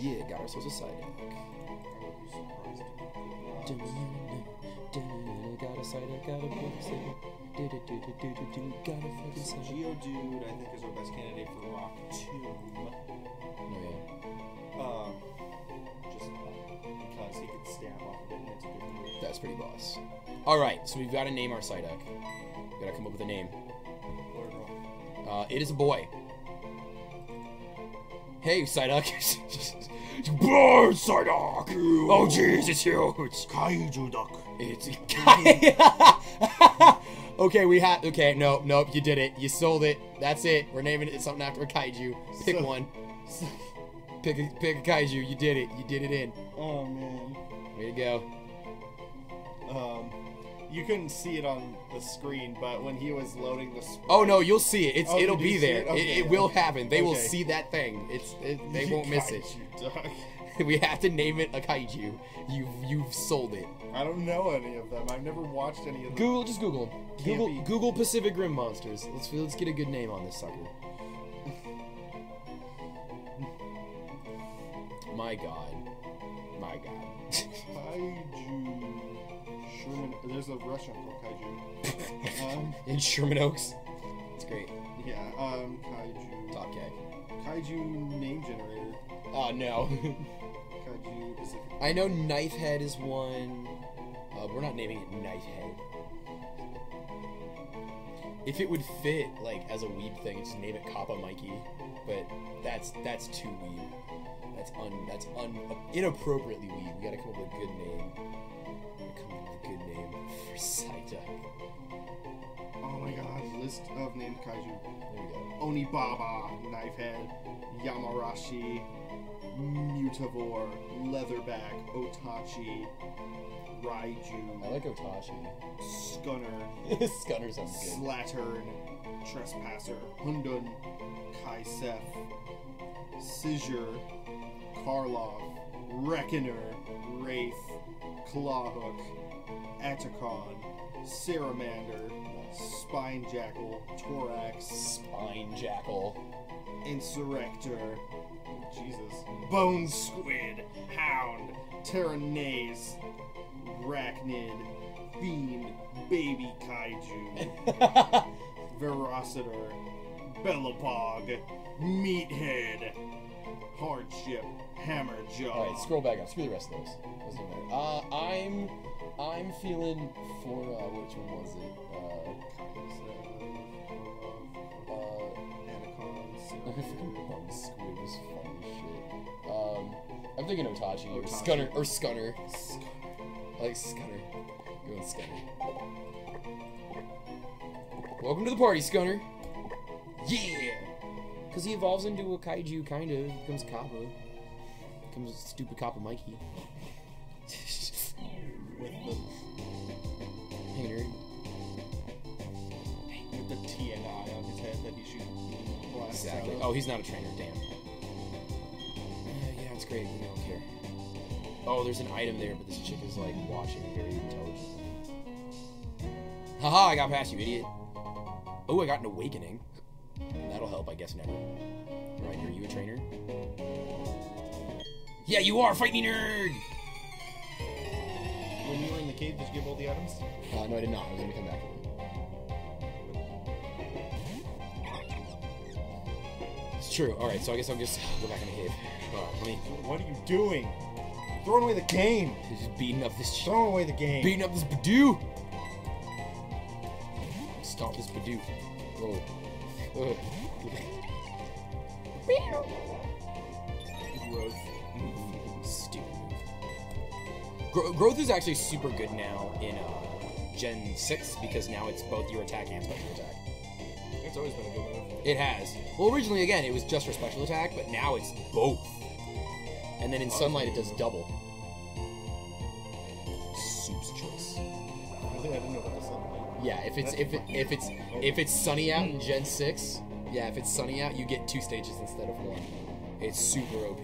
Yeah, got ourselves a dun, dun, Got a Psyduck, got a Pixie. Do do do do do do do. Got a fucking Psyduck. Geodude, I think, is our best candidate for Rock Tomb. Oh, Um, just because he could stab off of it and it's good. That's pretty boss. Alright, so we've got to name our Psyduck. Gotta come up with a name. Uh, it is a boy. Hey, Psyduck. Boy, Psyduck! Oh, jeez, it's huge! Kaiju duck. It's okay. We had okay. No, nope. You did it. You sold it. That's it. We're naming it something after a kaiju. Pick So- one. Pick a pick a kaiju. You did it. You did it in. Oh man. Way to go. Um, you couldn't see it on the screen, but when he was loading the. Sprite, Oh no, you'll see it. It's Oh, it'll do be see there. it? It, Okay. it will happen. They will Okay. see that thing. It's it, they won't miss it. Kaiju duck. we have to name it a kaiju. You you've sold it. I don't know any of them. I've never watched any of them. Google just Google 'em. Can't Google be- Google Pacific Rim monsters. Let's let's get a good name on this sucker. My God. My God. Kaiju. There's a restaurant called Kaiju. um, In Sherman Oaks. It's great. yeah. Um, Kaiju. Top Keg. Kaiju name generator. Oh no. Kaiju Pacific. I know Knifehead is one. Uh, we're not naming it Knifehead. If it would fit like as a weeb thing, just name it Kappa Mikey. But that's that's too weeb. That's un that's un inappropriately weeb. We gotta come up with a good name. Psyduck. Oh my god. List of named Kaiju. There we go. Onibaba, Knifehead, Yamarashi, Mutavore, Leatherback, Otachi, Raiju. I like Otachi. Scunner, Scunner sounds good. Slattern, Trespasser, Hundun, Kaiceph, Scissure, Karloff, Reckoner, Wraith, Clawhook, Atacon, Ceramander, Spine Jackal, Torax, Spine Jackal. Insurrector, Jesus, Bone Squid, Hound, Terranaze, Arachnid, Fiend, Baby Kaiju, Velociter, Bellapog, Meathead, Hardship, Hammerjaw. All right, scroll back up. Screw the rest of those. Those don't matter. Uh, I'm, I'm feeling for uh, which one was it? Uh, uh, Anacon, squid is funny shit. Um, I'm thinking Otachi or Otachi. Scunner or Scunner. I like Scunner. Going Scunner. Welcome to the party, Scunner. Yeah. Because he evolves into a kaiju, kind of. Becomes Kappa. Becomes stupid Kappa Mikey. with the Hey, nerd. with the TNI on his head that he shoots blasts Exactly. out. Oh, he's not a trainer. Damn. Yeah, yeah, it's great. We don't care. Oh, there's an item there, but this chick is like watching, very intelligent. Haha! I got past you, idiot. Oh, I got an awakening. Help, I guess. Never. Right, are you a trainer? Yeah, you are. Fight me, nerd. When you were in the cave, did you give all the items? Uh, no, I did not. I was gonna come back. It's true. All right, so I guess I'll just go back in the cave. Right, let me What are you doing? Throwing away the game. just beating up this. Throwing away the game. beating up this Badoo. Stomp this Badoo. Whoa. Ugh. Growth. Stupid. Gro- growth is actually super good now in uh, Gen 6 because now it's both your attack and special attack. It's always been a good move. It has. Well, originally, again, it was just for special attack, but now it's both. And then in Sunlight, it does double. Soup's choice. I didn't know about this one. Yeah, if it's if it if it's if it's sunny out in Gen six, yeah, if it's sunny out, you get two stages instead of one. It's super OP.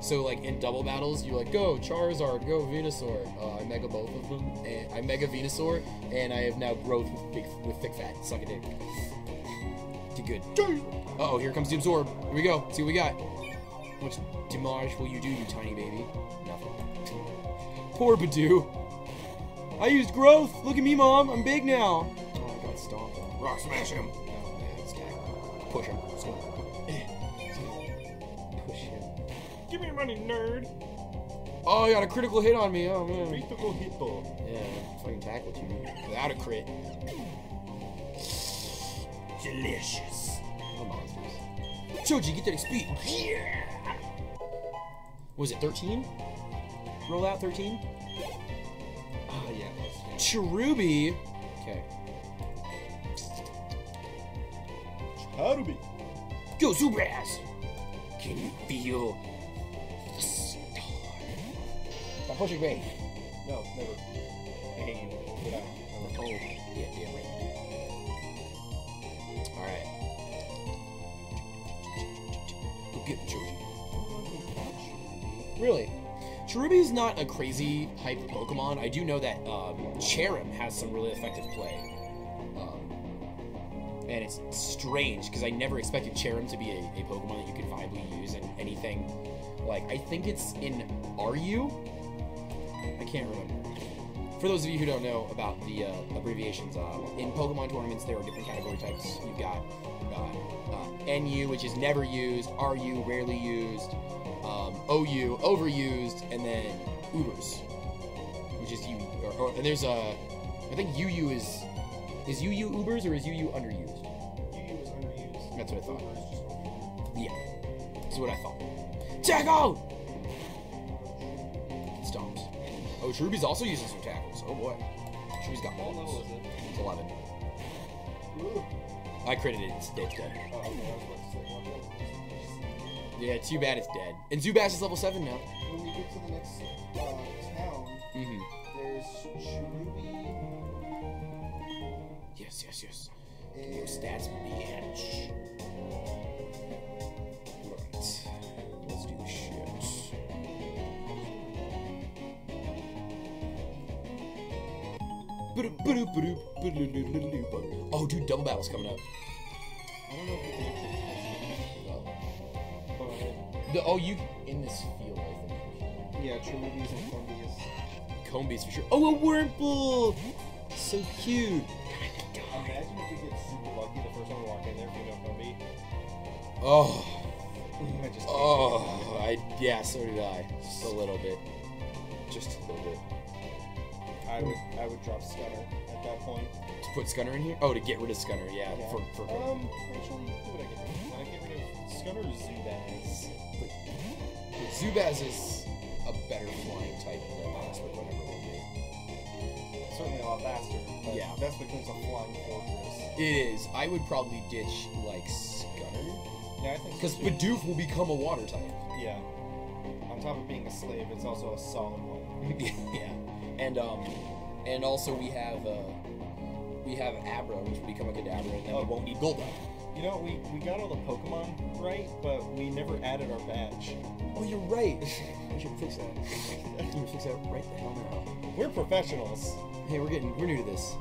So like in double battles, you're like, go Charizard, go Venusaur. Uh, I mega both of them, and I mega Venusaur, and I have now growth with big with thick fat. Suck a dick. Too good. Uh oh, here comes the absorb. Here we go. See what we got. Much damage will you do, you tiny baby? Nothing. Poor Badoo. I used growth. Look at me, mom. I'm big now. Oh, I got stomped. Rock smash him. Push him. Let's go. Let's go. Push him. Give me your money, nerd. Oh, you got a critical hit on me. Oh, man. Critical hit though. Yeah, fucking tackled you without a crit. Delicious. Oh, monsters. Choji, get that XP. Yeah. Was it 13? Roll out 13? Ah, yeah. Cherubi. Okay. Harubi. Go Zubaz! Can you feel the star? Stop pushing me. No, never. I hate you. Get out. Oh, yeah, damn right. Alright. Go get him, Choji. Really? Cherubi's not a crazy hype Pokemon. I do know that um, Cherrim has some really effective play. Um, and it's strange because I never expected Cherrim to be a, a Pokemon that you could viably use in anything. Like, I think it's in RU? I can't remember. For those of you who don't know about the uh, abbreviations, uh, in Pokemon tournaments there are different category types. You've got uh, uh, NU, which is never used, RU, rarely used, um, OU, overused, and then Ubers, which is U. Or, or, and there's a, I think UU is, is UU Ubers or is UU underused? Yu-Gi-Oh underused. That's what I thought. Uber just overused. Yeah, that's what I thought. Tackle! Stomps. Oh, Cherubi's also using some tackles. Oh boy. Cherubi's got What level balls. is it? It's 11. Ooh. I it, it's dead. Oh, okay, I was about to say, watch out. Yeah, too bad it's dead. And Zubaz is level 7 now. When we get to the next uh, town, Mm-hmm. there's Cherubi Yes, yes, Your stats, bitch. Right. Let's do this shit. Oh, dude, double battle's coming up. I don't know if we can actually Oh. The, oh, you in this field, I think. yeah, Cherubi's and Columbia's. Combees for sure. Oh, a Wurmple! So cute. Oh, I just oh, I yeah, so did I. Just a little bit. Just a little bit. I would I would drop Stunner at that point. To put Scunner in here? Oh, to get rid of Scunner, yeah. Yeah. For, for Um, actually, who would I get rid of? Would I get rid of Stunner or Zubaz? Zubaz is a better flying type than Vespa, whatever it will be. Certainly a lot faster. But Yeah. That's becomes a flying fortress. It is. I would probably ditch like Scunner. Yeah, I think. Because so. Bidoof will become a water type. Yeah. On top of being a slave, it's also a solid one. yeah. And um and also we have uh we have Abra, which will become a Kadabra, and then Oh. we won't need Golduck. You know, we, we got all the Pokemon right, but we never added our badge. Oh, you're right. we should fix that. We should fix that right the hell now. We're professionals. Hey, we're getting we're new to this.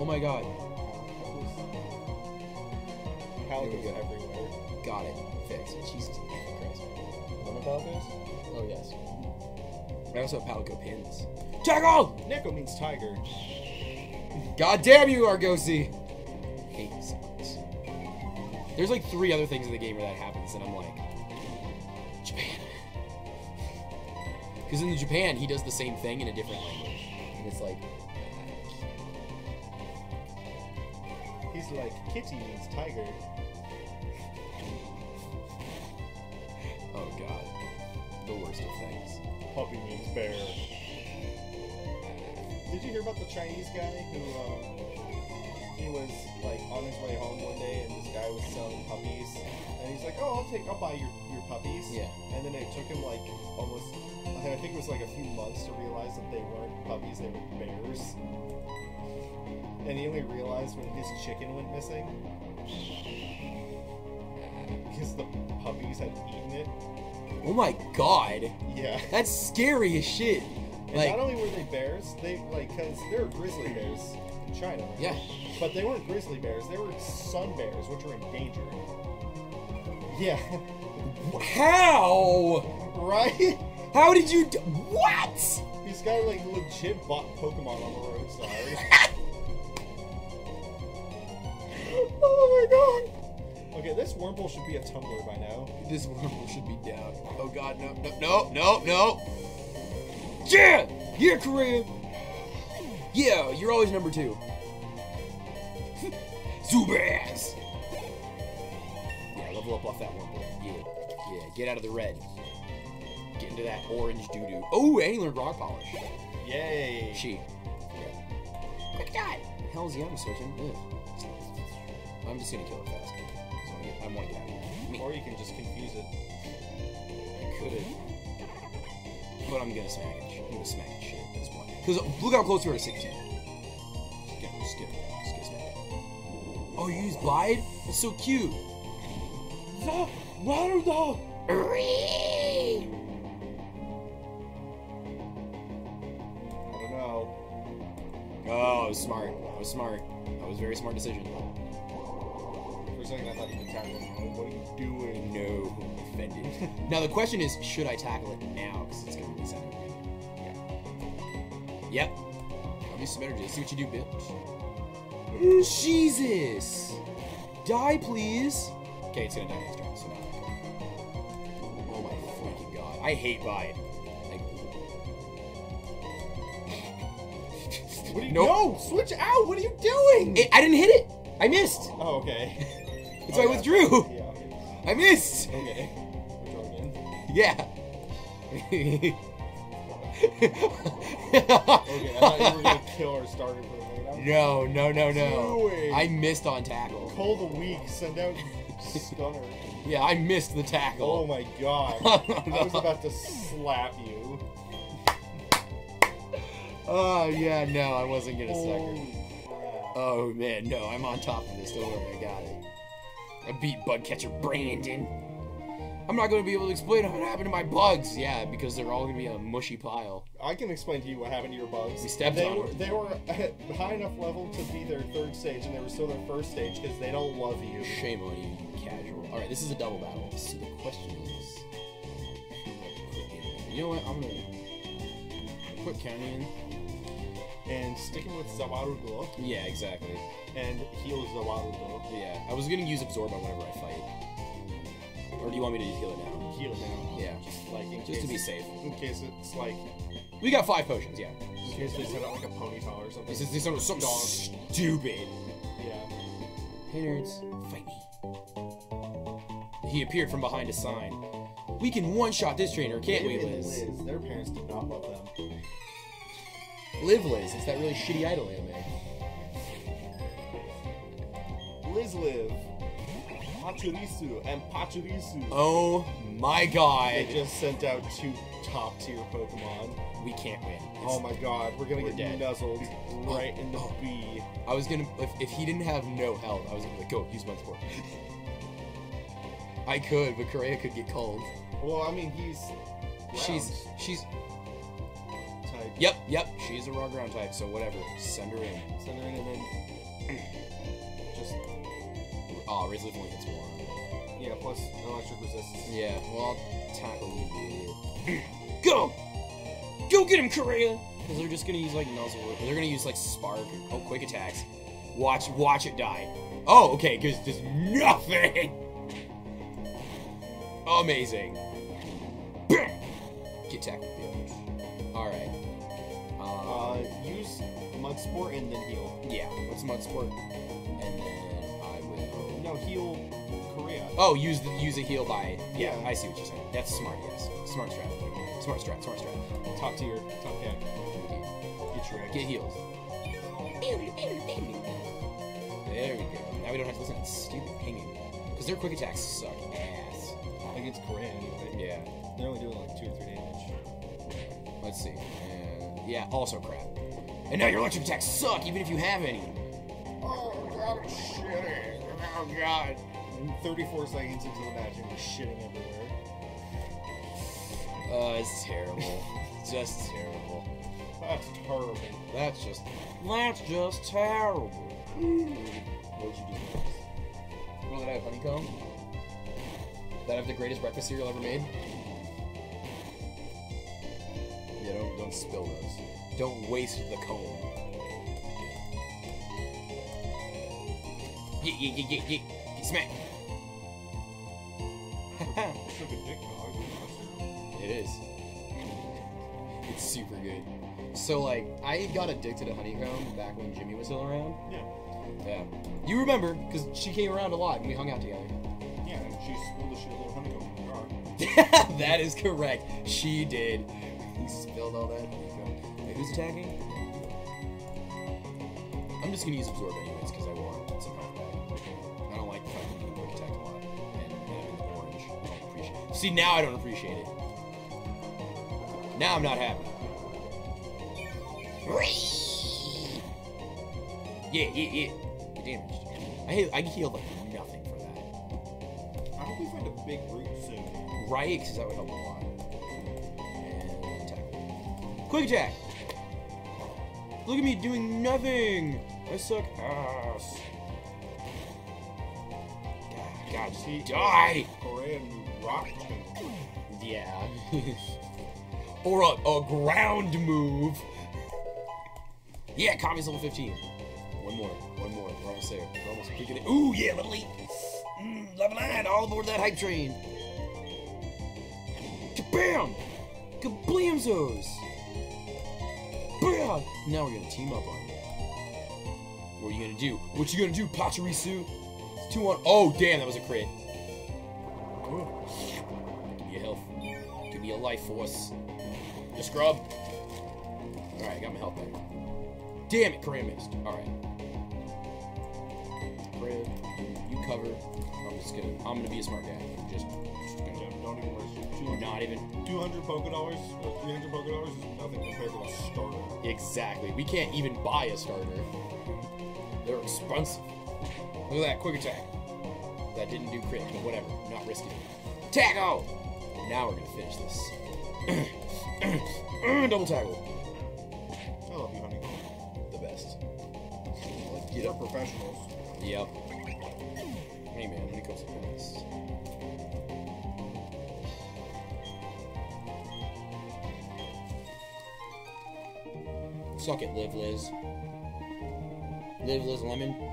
Oh my god. Go. everywhere. Got it. Fixed. Jesus Christ. Wanna Oh yes. I also have Palico pins. Tackle! Neko means tiger. God damn you, Argosi! Hate. There's like three other things in the game where that happens, and I'm like, Japan. Because in Japan, he does the same thing in a different language, and it's like, Like, kitty means tiger. oh god, the worst of things. Puppy means bear. Did you hear about the Chinese guy who, um, he was like on his way home one day and this guy was selling puppies and he's like, oh, I'll take, I'll buy your, your puppies. Yeah. And then it took him like almost, I think it was like a few months to realize that they weren't puppies, they were bears. And he only realized when his chicken went missing. Because the puppies had eaten it. Oh my god, Yeah. that's scary as shit. And Like, not only were they bears, they like because they're grizzly bears. In China. right? Yeah. But they weren't grizzly bears. They were sun bears, which are endangered. Yeah. How? right? How did you? Do- what? These guys like legit bought Pokemon on the roadside. god. Okay, this Wurmple should be a tumbler by now. This wormhole should be down. Oh god, no, no, no, no, no. Yeah, yeah, Korea. Yeah, you're always number two. Zubaz. Yeah, level up off that wormhole. Yeah, yeah. Get out of the red. Get into that orange doo doo. Oh, and he learned rock polish. Yay. She. Yeah. Quick dot. Hell's yeah, I'm switching. Ugh. I'm just gonna kill it fast. So I, want to get out. Or you can just confuse it. I could. But I'm gonna smack it. I'm gonna smack it shit at this point. Because look how close we are to 16. Just get, just get. Oh, you use Bide? That's so cute. The water dog. I don't know. Oh, I was smart. I was smart. That was a very smart decision. I thought you could tackle him. What are you doing? No, I'm offended. now the question is, should I tackle it now? Because it's gonna be again. Yeah. Yep. I'll use some energy. See what you do, bitch. Mm, Jesus! Die, please. Okay, it's gonna die next turn. So now. Oh my freaking god! I hate. Like, What are you Nope. No! Switch out! What are you doing? it, I didn't hit it. I missed. oh, okay. So I Oh, yeah. withdrew. Yeah. I missed. Okay. Yeah. Okay, I thought you were gonna kill our starter for the minute. No, no, no, no. Doing? I missed on tackle. Call the weak, send out Stunner. Yeah, I missed the tackle. Oh my god. I was about to slap you. Oh, yeah, no, I wasn't gonna sucker. Oh man, no, I'm on top of this. Don't worry, I got it. I beat Bugcatcher Brandon. I'm not gonna be able to explain what happened to my bugs. Yeah, because they're all gonna be a mushy pile. I can explain to you what happened to your bugs. We stepped they on were, them. They were at high enough level to be their third stage, and they were still their first stage because they don't love you. Shame on you, you casual. Alright, this is a double battle. So the question is. You know what? I'm gonna put County in. And sticking with Zawarugo Yeah, exactly. and heal Zawarugo. Yeah, I was gonna use Absorb on whenever I fight. Or do you want me to heal it now? Heal it now. Yeah, Just like in just case to be safe. In case it's like We got five potions, yeah. in case they set up like a ponytail or something. This is this is something Dog. stupid. yeah. Hey nerds, fight me. He appeared from behind a sign. We can one-shot this trainer, can't we, Liv and Liz? Liz. Their parents did not love them. Live, Liz. It's that really shitty idol anime. Liz live. Pachirisu and Pachirisu. Oh my god. They just sent out two top tier Pokemon. We can't win. It's- Oh my god, we're gonna We're get dead. nuzzled oh. right in the Oh. B. I was gonna if, if he didn't have no health, I was gonna be like, go use my sport. I could, but Correa could get cold. Well, I mean, he's. She's she's type. Yep yep. She's a raw ground type, so whatever. Send her in. Send her in and then. Just. Oh, Rizley only hits one. Yeah, plus electric resistance. Yeah, well, I'll tackle you. Go! Go get him, Korea! Because they're just gonna use, like, Nuzzle, they're gonna use, like, Spark, oh, Quick Attacks. Watch, watch it die. Oh, okay, because there's nothing! Amazing. Get tackled, bitch. Alright. Uh, use Mud Sport and then heal. yeah, what's Mud Sport? And then I will... No, heal Korea. Oh, use the use a heal by. Yeah, Yeah. I see what you're saying. That's smart. Yes, smart strat. Smart strat. Smart strat. Top tier, top pick. Get your egg. Get healed. There we go. Now we don't have to listen to stupid pinging because their quick attacks suck ass. Against Korea anyway. Yeah. They're only doing like two or three damage. Let's see. And yeah, also crap. And now your electric attacks suck even if you have any. Oh god, I'm shitting. Oh god. 34 seconds into the match and you're shitting everywhere. Uh, it's terrible. Just terrible. That's terrible. That's just that's just terrible. What did you do next? Did I have? Honeycomb? That have the greatest breakfast cereal ever made? Yeah, don't don't spill those. Don't waste the comb. Yeah, yeah, yeah, yeah, yeah. Smack. Such a dick dog. It is. It's super good. So like, I got addicted to honeycomb back when Jimmy was still around. Yeah. Yeah. You remember, because she came around a lot and we hung out together. Yeah, and she spilled a shitload of honeycomb in the car. that is correct. She did. Spilled all that. Wait, who's attacking? I'm just gonna use absorb anyways, because I want some health back. I don't like the fact that you can quick attack a lot. And having the orange. I don't appreciate it. See, now I don't appreciate it. Now I'm not happy. Yeah, yeah, yeah. Get damaged. I I healed like nothing for that. I hope we find a big root soon. Right, because that would help a lot. Quick attack! Look at me doing nothing! I suck ass. God, God just die! Brand new rock tomb. Yeah. or a, a ground move. Yeah, Kami's level 15. One more, one more. We're almost there. We're almost kicking it. Ooh, yeah, level 8. Mm, level 9, all aboard that hype train. Kabam! Kablamzos! Now we're gonna team up on you. What are you gonna do? What you gonna do, Pachirisu? It's 2 on. Oh, damn, that was a crit. Ooh. Give me a health. Give me a life force. You scrub. Alright, I got my health back. Damn it, Korean missed. Alright. Crit. You cover. I'm just gonna I'm gonna be a smart guy. Just, don't even waste it. or not even 200 Poké Dollars or 300 Poké Dollars is nothing compared to a starter. exactly. We can't even buy a starter. They're expensive. Look at that, quick attack. That didn't do crit, but whatever. Not risking it. Tackle! Now we're gonna finish this. Double tackle. I love you, honey. The best. Get up. professionals. Yep. Hey man, when it comes to fitness. Suck it, Live Liz. Live Liz Lemon.